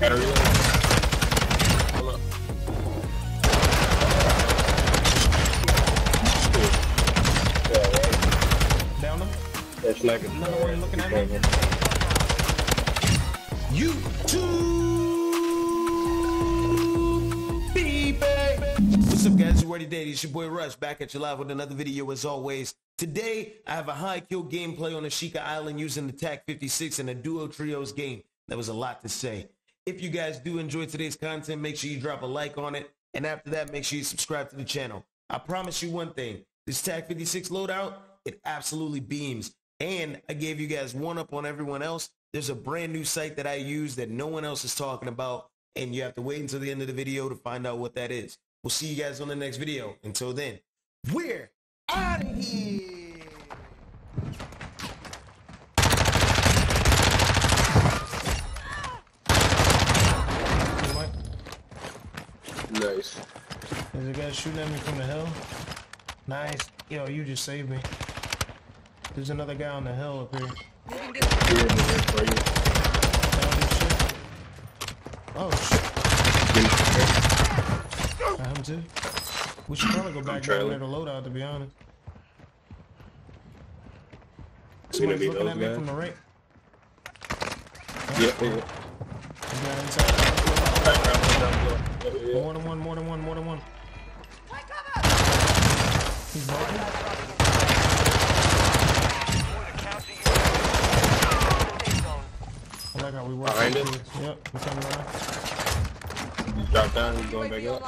Hold up. Me. YouTube, baby. What's up, guys? It's Ready Daddy. It's your boy Rush back at you live with another video as always. Today, I have a high kill gameplay on Ashika Island using the TAQ 56 and a duo trios game. That was a lot to say. If you guys do enjoy today's content, make sure you drop a like on it. And after that, make sure you subscribe to the channel. I promise you one thing. This TAQ 56 loadout, it absolutely beams. And I gave you guys one up on everyone else. There's a brand new site that I use that no one else is talking about. And you have to wait until the end of the video to find out what that is. We'll see you guys on the next video. Until then, we're out of here. Nice. There's a guy shooting at me from the hill. Nice. Yo, you just saved me. There's another guy on the hill up here. Here, here for you. Down this shit. Oh shit. Got him too. We should probably go back down there to load out to be honest. Somebody's looking at me guys. from the right. Yeah, yeah. There's a guy inside. Yeah, yeah. More than one, more than one, more than one. He's broken. I like how we work. Behind him? Yep, we're coming around. He's dropped down, he's going back up.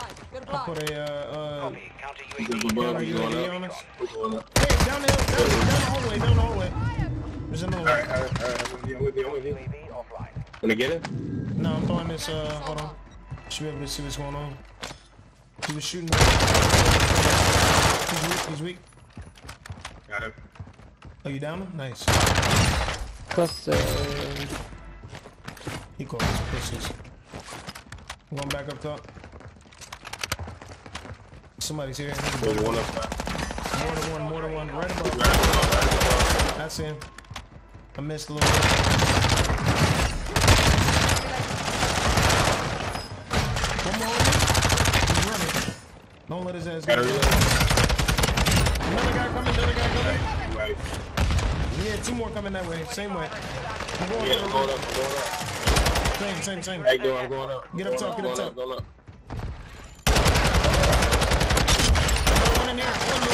I put a uh uh He's above, he's going UAV on us. He's going up. Hey, down the hill, down, down the hallway, down the hallway. There's another Alright, one. alright, alright. I'm with you, I'm with you, I'm with you. Wanna get it? No, I'm throwing this, uh, hold on. Should be able to see what's going on. He was shooting. He's weak, he's weak. Got him. Oh, you down him? Nice. Cluster. He called us pussies. I'm going back up top. Somebody's here. There's one up top. More than one, more than one. Right above. Right above, right above. That's him. I missed a little bit. One more. He's running. Don't his ass Gotta reload. Another guy coming, another guy coming. Right. Yeah, two more coming that way. Same way. I'm going Yeah, I'm going up, I'm going up. Same, same, same. Back door, I'm going up. Get up top, get up top. Going up. One in there. One in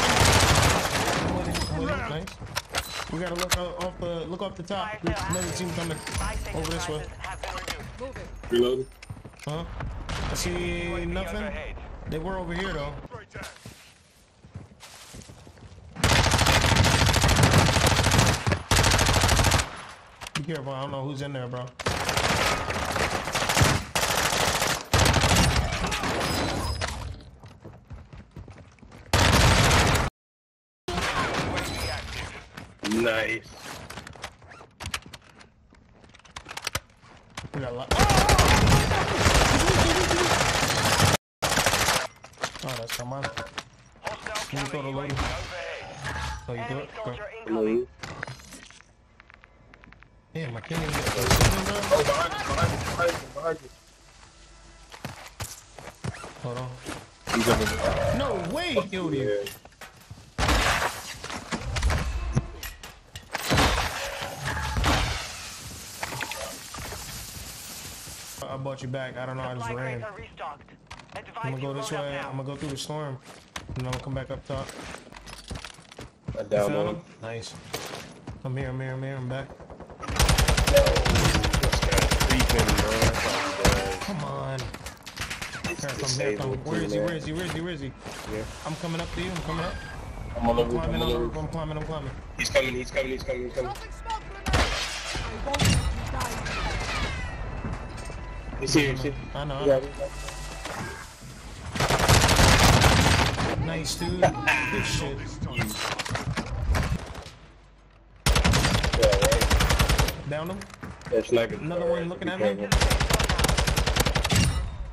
I'm with it, I'm with it. Nice. We gotta look o- off the look off the top. Another team coming over this way. Reloading. Huh? I see nothing. They were over here though. Be careful, I don't know who's in there, bro. Nice. We got a lot. Oh, that's come on. Can you throw the loading? Oh, you do it? Go. Hello. Damn, I can't even get the Oh, behind you, behind you, behind you, behind you. Hold on. He's over there. No way, he killed you. Yeah. I bought you back. I don't know. I just ran. I'm gonna go this way. I'm gonna go through the storm. And then I'm gonna come back up top. I You down him? him. Nice. I'm here, I'm here, I'm here. I'm back. This guy's creeping, bro. That's how he does. Come on. Here I come, here I disabled come. Where is he? Where is he? Where is he? Where is he? Yeah. I'm coming up to you. I'm coming up. I'm on the I'm roof, I'm climbing on on the the roof. roof. I'm climbing. I'm climbing. He's coming, he's coming, he's coming, he's coming. He's here, he's here. I know. Yeah, Nice, dude. Good shit. yeah, right. Down him. That's like Another one looking at me.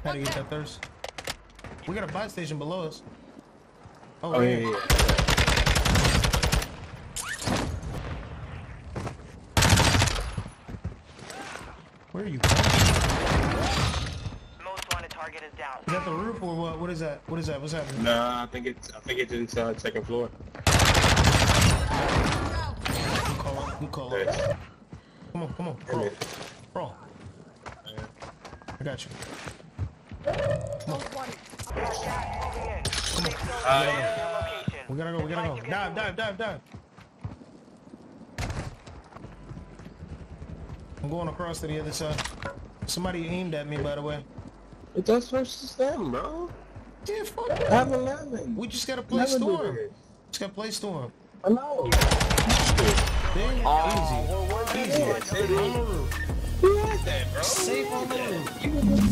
Had to get that thirst. We got a buy station below us. Oh, Oh, yeah, yeah. yeah. Where are you from? Is down. Is that the roof or what? What is that? What is that? What's happening? Nah, I think it's I think it's inside second floor. Good call. Good call. Yeah. Come on, come on. Come Roll. here. I got you. Gas moving in. Safe zone Ah, yeah. We gotta go. We gotta go. Advise you get Dive, dive, dive, dive. I'm going across to the other side. Somebody aimed at me, by the way. It's us versus them, bro. Yeah, fuck I that. have eleven. We just gotta play Never do Storm. this. Just gotta play Storm. I know. There you Oh, Easy. we're Easy. working Safe on on the roof. Who had that, bro? Safe on the roof.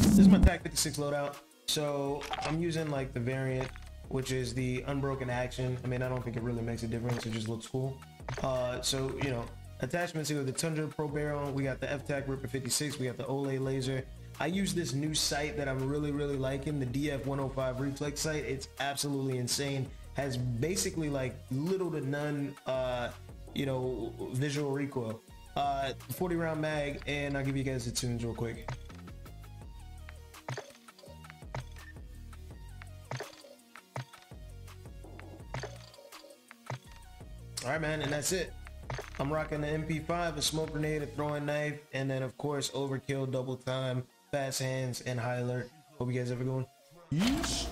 This is my TAQ 56 loadout. So I'm using like the variant, which is the unbroken action. I mean, I don't think it really makes a difference. It just looks cool. Uh, so you know, attachments here: the Tundra Pro Barrel. We got the F-Tac Ripper 56. We got the Olay laser. I use this new sight that I'm really, really liking, the DF105 reflex sight. It's absolutely insane. Has basically like little to none, uh, you know, visual recoil. Uh, 40 round mag, and I'll give you guys the tunes real quick. All right, man, and that's it. I'm rocking the MP5, a smoke grenade, a throwing knife, and then of course overkill, double time, fast hands, and high alert. Hope you guys have a good one. Yeesh.